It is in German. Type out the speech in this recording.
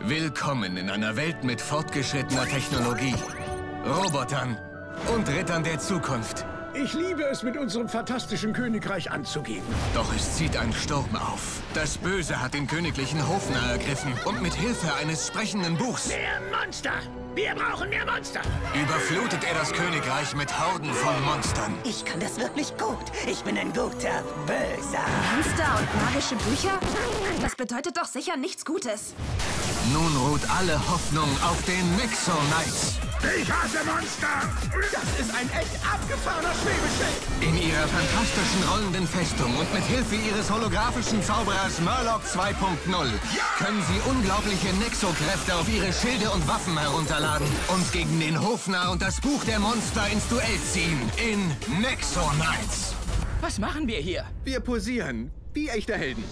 Willkommen in einer Welt mit fortgeschrittener Technologie, Robotern und Rittern der Zukunft. Ich liebe es, mit unserem fantastischen Königreich anzugeben. Doch es zieht ein Sturm auf. Das Böse hat den königlichen Hofner ergriffen und mit Hilfe eines sprechenden Buchs Mehr Monster! Wir brauchen mehr Monster! überflutet er das Königreich mit Horden von Monstern. Ich kann das wirklich gut. Ich bin ein guter Böser. Monster und magische Bücher? Das bedeutet doch sicher nichts Gutes. Nun ruht alle Hoffnung auf den Nexo Knights. Ich hasse Monster! Das ist ein echt abgefahrener Schwebeschild. In ihrer fantastischen rollenden Festung und mit Hilfe ihres holographischen Zauberers Murloc 2.0 können sie unglaubliche Nexo-Kräfte auf ihre Schilde und Waffen herunterladen und gegen den Hofnarr und das Buch der Monster ins Duell ziehen in Nexo Knights. Was machen wir hier? Wir posieren wie echte Helden.